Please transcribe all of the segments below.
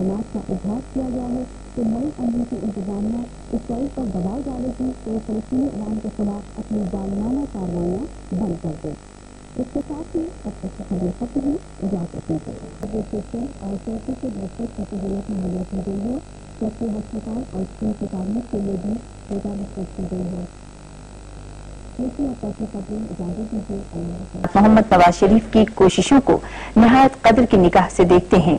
समाज का इजहार किया गया है कि नई अमरीकी इंतजामिया इसराइल पर दबाव डालेगी तो फलस्तीनी अवाम के खिलाफ अपनी जालमाना कार्रवाइयाँ बंद कर दे। इसके साथ ही अब तक की खबर खत्म हुई इजाज़त स्टेशन और चौथी के दस्तक की सहूलियत मुहैया की गई है, जबकि अस्पताल और स्कूल की तारीफ़ के लिए भी मुस्तक की गई है। मोहम्मद नवाज़ शरीफ की कोशिशों को नहायत कदर की निगाह से देखते हैं।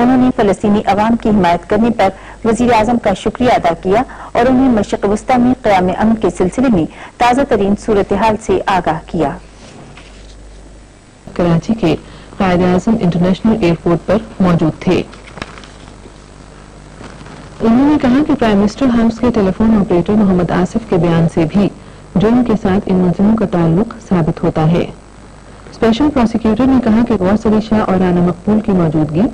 उन्होंने फलस्तीनी अवाम की हिमायत करने पर वज़ीर आज़म का शुक्रिया अदा किया और उन्हें मशरक वस्ता में क्याम अमन के सिलसिले में ताज़ा तरीन सूरत हाल से आगाह किया। कराची के कायद आज़म इंटरनेशनल एयरपोर्ट पर मौजूद थे। उन्होंने कहा कि प्राइम मिनिस्टर हाउस के टेलीफोन ऑपरेटर मोहम्मद आसिफ के बयान से भी जुर्म के साथ इन मुलजिमों का ताल्लुक साबित होता है। स्पेशल प्रोसिक्यूटर ने कहा कि गौर अली शाह और राना मकबूल की मौजूदगी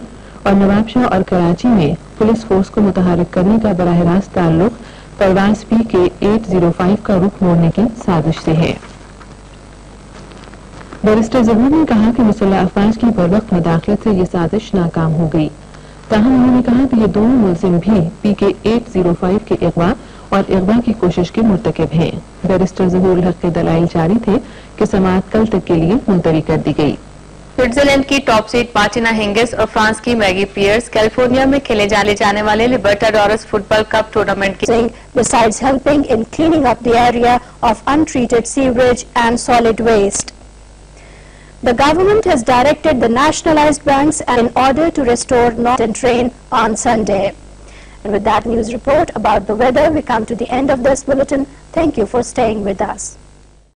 और नवाबशाह और कराची में पुलिस फोर्स को मुतहरक करने का बरह रास्त ताल्लुक परवाज पी के 805 का रुख मोड़ने की साजिश से है। बैरिस्टर जहूर ने कहा कि मुसल्ह अफवाज की बर वक्त मदाखलत से ये साजिश नाकाम हो गई। ताहम उन्होंने कहा कि ये दोनों मुलजिम भी पी के एट ज़ीरो फाइव के अगवा और अगवा की कोशिश के मुर्तकब हैं। बैरिस्टर जहूर हक के दलाइल जारी थे कि समात कल तक के लिए मुलतवी कर दी गई। स्विट्जरलैंड की टॉप सीट मार्टिना हिंगिस और फ्रांस की मैगी पियर्स कैलिफोर्निया में खेले जाने जाने वाले लिबर्टाडोरस फुटबॉल कप टूर्नामेंट की besides helping in cleaning up the area of untreated sewage and solid waste. The government has directed the nationalized banks in order to restore Northern Train on Sunday. And with that news report about the weather, we come to the end of this bulletin. Thank you for staying with us.